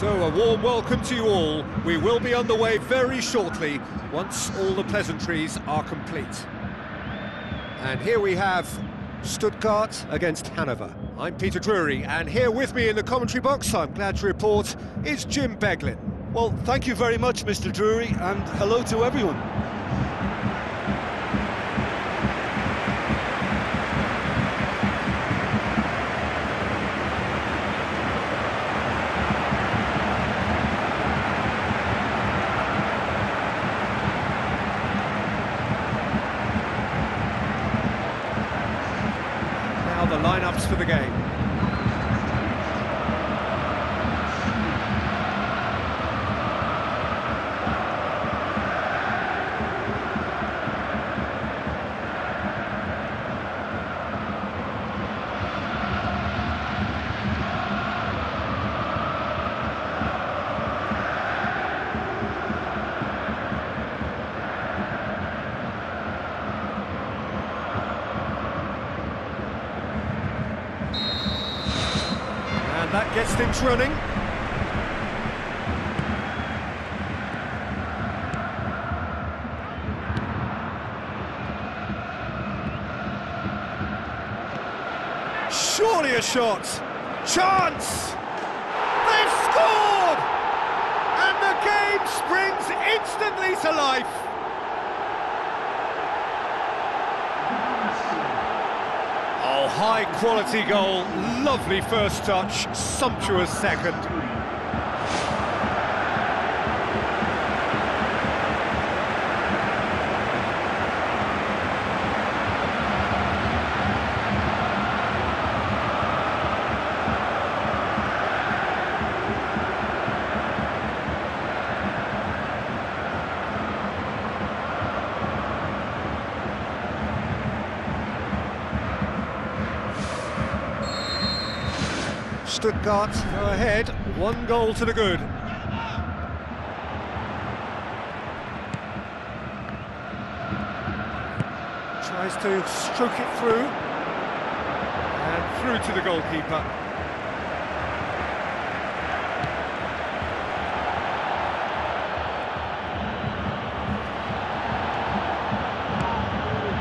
So, a warm welcome to you all. We will be on the way very shortly, once all the pleasantries are complete. And here we have Stuttgart against Hannover. I'm Peter Drury, and here with me in the commentary box, I'm glad to report, is Jim Beglin. Well, thank you very much, Mr. Drury, and hello to everyone. Now the lineups for the game. And that gets things running. Surely a shot. Chance! They've scored! And the game springs instantly to life. Oh, high quality goal, lovely first touch, sumptuous second. Stuttgart go ahead, one goal to the good. Tries to stroke it through. And through to the goalkeeper.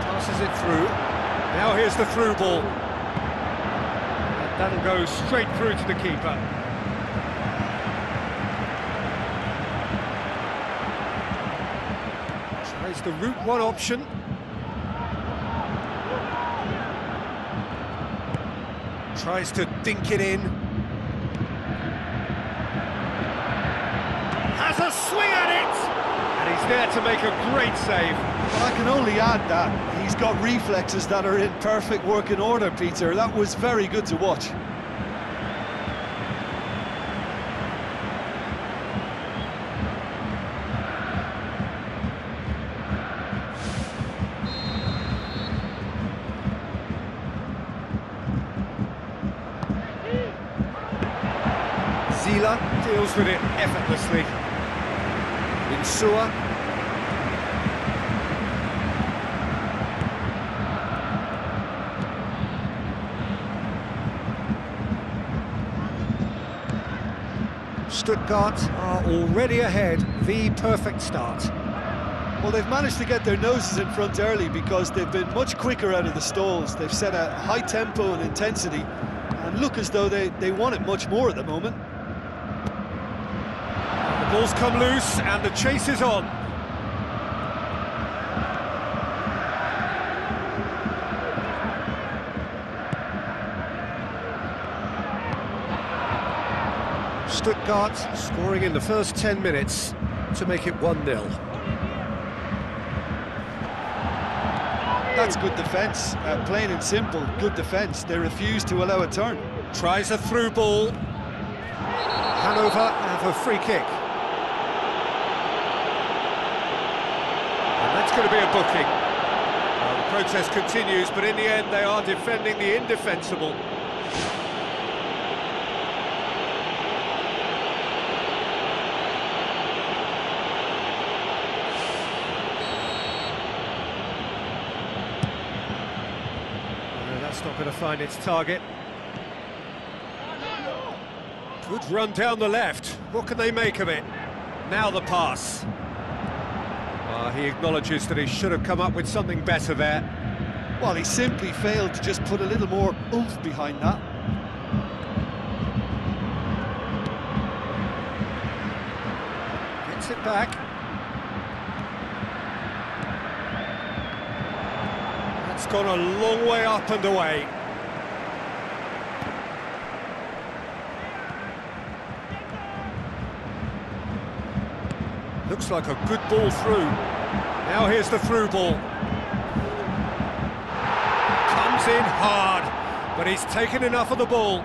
Passes it through. Now here's the through ball. That'll go straight through to the keeper. Tries the route one option. Tries to dink it in. Has a swing at it! There to make a great save. Well, I can only add that he's got reflexes that are in perfect working order, Peter. That was very good to watch. Zieler deals with it effortlessly. Insua. Stuttgart are already ahead, the perfect start. Well, they've managed to get their noses in front early because they've been much quicker out of the stalls. They've set a high tempo and intensity and look as though they, they want it much more at the moment. The ball's come loose and the chase is on. Stuttgart scoring in the first 10 minutes to make it 1-0. That's good defence, uh, plain and simple, good defence. They refuse to allow a turn. Tries a through ball. Hannover have a free kick. And that's going to be a booking. Well, the protest continues, but in the end they are defending the indefensible. No, that's not going to find its target. Good run down the left. What can they make of it? Now the pass. Uh, he acknowledges that he should have come up with something better there. Well, he simply failed to just put a little more oomph behind that. Gets it back. That's gone a long way up and away. Looks like a good ball through. Now here's the through ball. Comes in hard, but he's taken enough of the ball.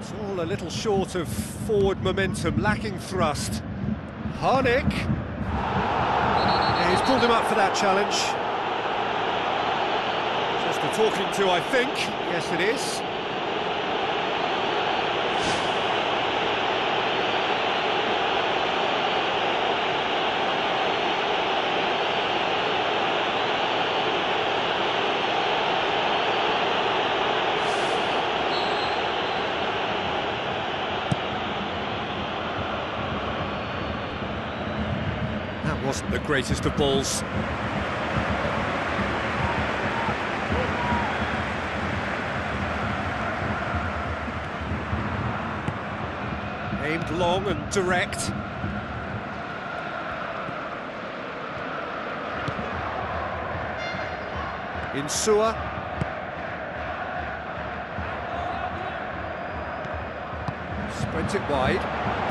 It's all a little short of forward momentum, lacking thrust. Harnik. He's pulled him up for that challenge. Just a talking to, I think. Yes, it is. Wasn't the greatest of balls. Aimed long and direct. Insua. Spreads it wide.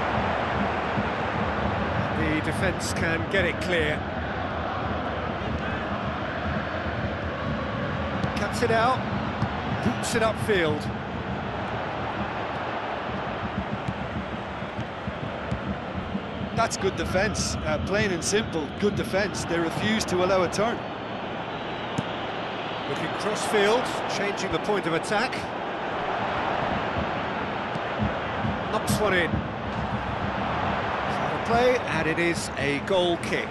The defence can get it clear. Cuts it out, boots it upfield. That's good defence, uh, plain and simple, good defence. They refuse to allow a turn. Looking cross-field, changing the point of attack. Knocks one in. Play, and it is a goal kick.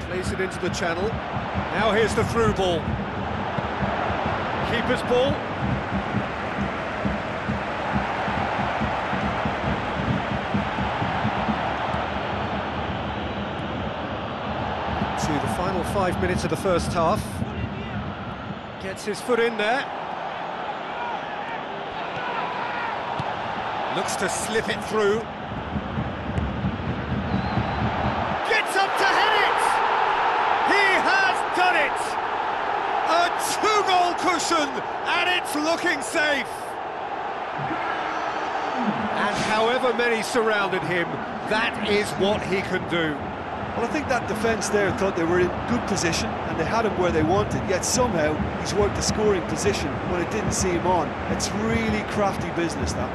Plays it into the channel. Now here's the through ball. Keeper's ball. Final five minutes of the first half. Gets his foot in there. Looks to slip it through. Gets up to head it! He has done it! A two-goal cushion, and it's looking safe! And however many surrounded him, that is what he can do. Well, I think that defence there thought they were in good position and they had him where they wanted, yet somehow he's worked the scoring position when it didn't see him on. It's really crafty business, that.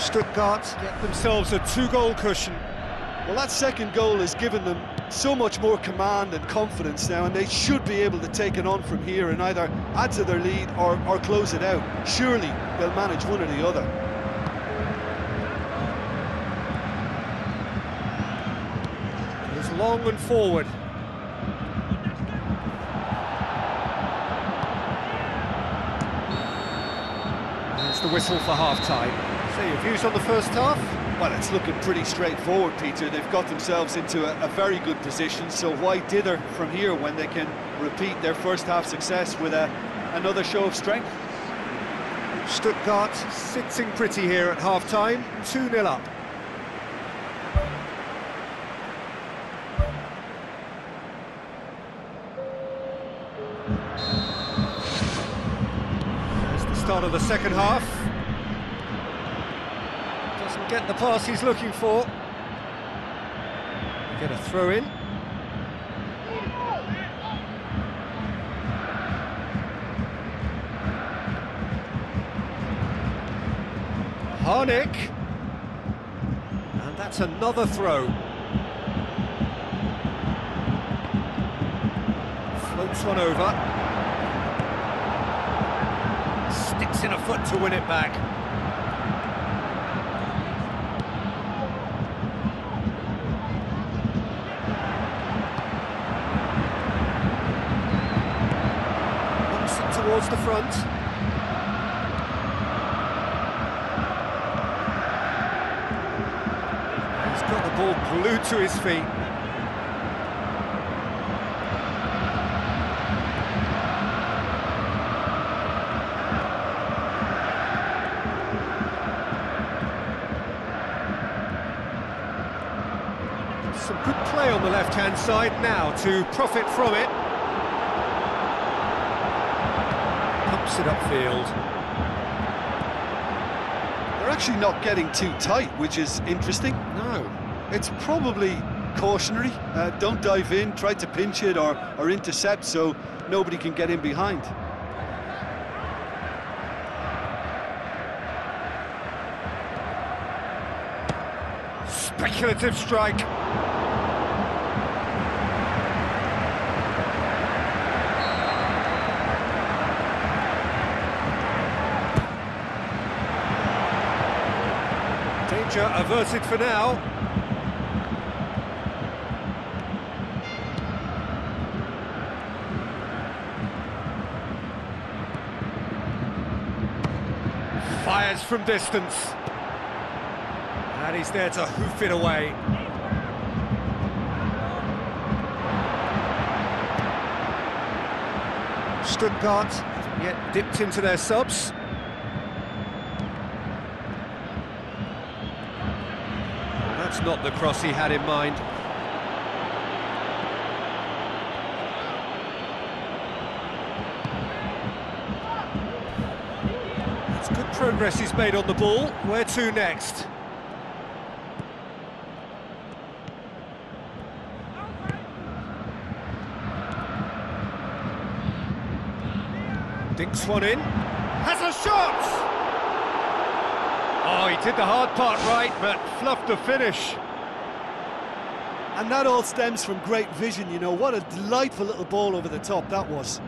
Stuttgart get themselves a two-goal cushion. Well, that second goal has given them so much more command and confidence now, and they should be able to take it on from here and either add to their lead or, or close it out. Surely they'll manage one or the other. It's long and forward. There's the whistle for half-time. So your views on the first half? Well, it's looking pretty straightforward, Peter. They've got themselves into a, a, very good position, so why dither from here when they can repeat their first half success with a, another show of strength? Stuttgart sitting pretty here at half-time, 2-0 up. There's the start of the second half. Get the pass he's looking for. Get a throw in. Harnik. And That's another throw. Floats one over. Sticks in a foot to win it back. Bumps it towards the front. He's got the ball glued to his feet. Some good play on the left-hand side now to profit from it. It upfield. They're actually not getting too tight, which is interesting. No. It's probably cautionary. Uh, don't dive in, try to pinch it or, or intercept so nobody can get in behind. Speculative strike. Danger averted for now. Fires from distance. And he's there to hoof it away. Stuttgart yet dipped into their subs. Well, that's not the cross he had in mind. It's good progress he's made on the ball. Where to next? Dinks one in. Has a shot! Oh, he did the hard part right, but fluffed the finish. And that all stems from great vision, you know. What a delightful little ball over the top that was.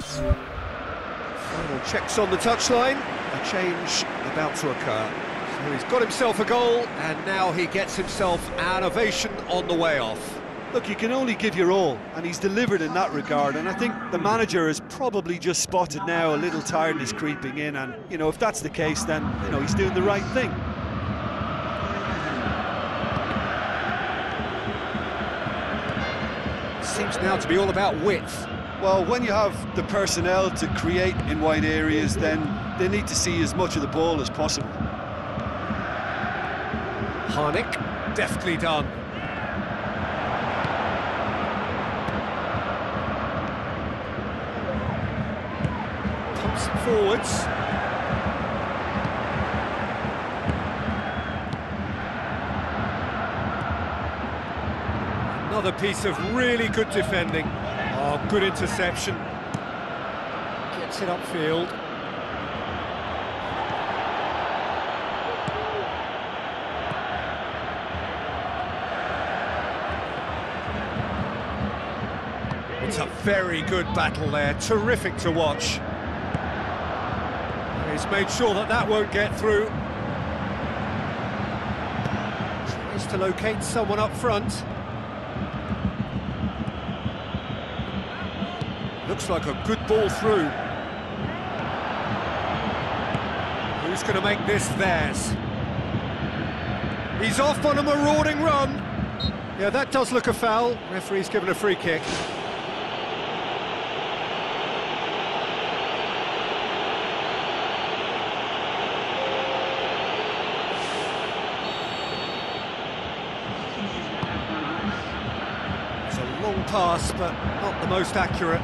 Final checks on the touchline. A change about to occur. So he's got himself a goal, and now he gets himself an ovation on the way off. Look, you can only give your all, and he's delivered in that regard. And I think the manager has probably just spotted now a little tiredness creeping in. And, you know, if that's the case, then, you know, he's doing the right thing. Seems now to be all about width. Well, when you have the personnel to create in wide areas, then they need to see as much of the ball as possible. Harnik, deftly done. It forwards. Another piece of really good defending. Oh, good interception. Gets it upfield. It's a very good battle there, terrific to watch. He's made sure that that won't get through. Tries to locate someone up front. Looks like a good ball through. Who's going to make this theirs? He's off on a marauding run. Yeah, that does look a foul. Referee's given a free kick. It's a long pass, but not the most accurate.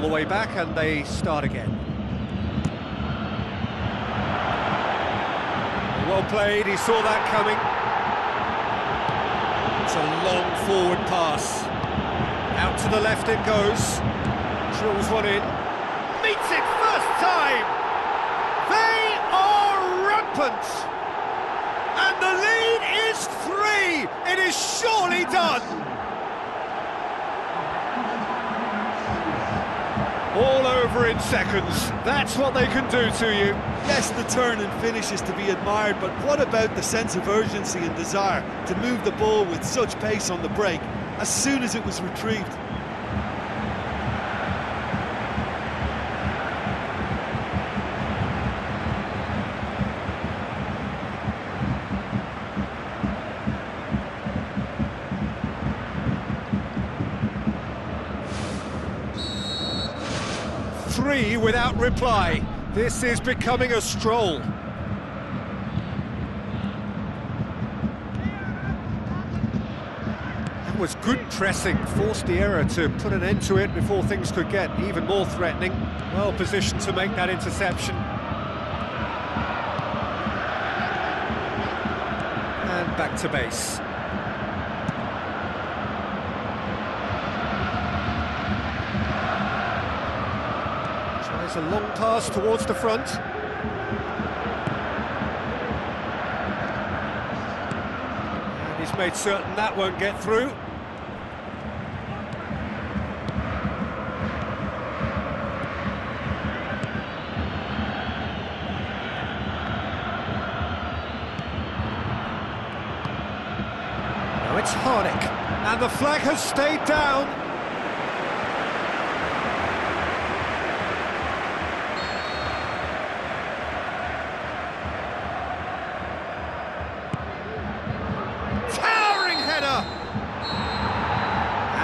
The way back and they start again. Well played, he saw that coming. It's a long forward pass. Out to the left it goes. Drills one in. Meets it first time! They are rampant! And the lead is three! It is surely done! All over in seconds. That's what they can do to you. Yes, the turn and finish is to be admired, but what about the sense of urgency and desire to move the ball with such pace on the break as soon as it was retrieved? Three without reply. This is becoming a stroll. That was good pressing, forced the error to put an end to it before things could get even more threatening. Well positioned to make that interception. And back to base. A long pass towards the front. And he's made certain that won't get through. Now it's Harnik, and the flag has stayed down.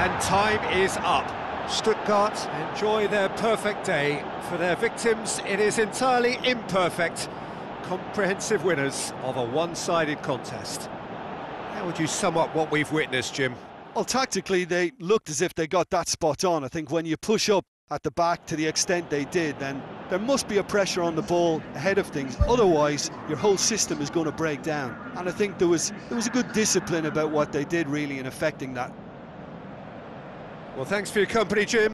And time is up. Stuttgart enjoy their perfect day. For their victims, it is entirely imperfect. Comprehensive winners of a one-sided contest. How would you sum up what we've witnessed, Jim? Well, tactically, they looked as if they got that spot on. I think when you push up at the back to the extent they did, then there must be a pressure on the ball ahead of things. Otherwise, your whole system is going to break down. And I think there was there was a good discipline about what they did, really, in affecting that. Well, thanks for your company, Jim.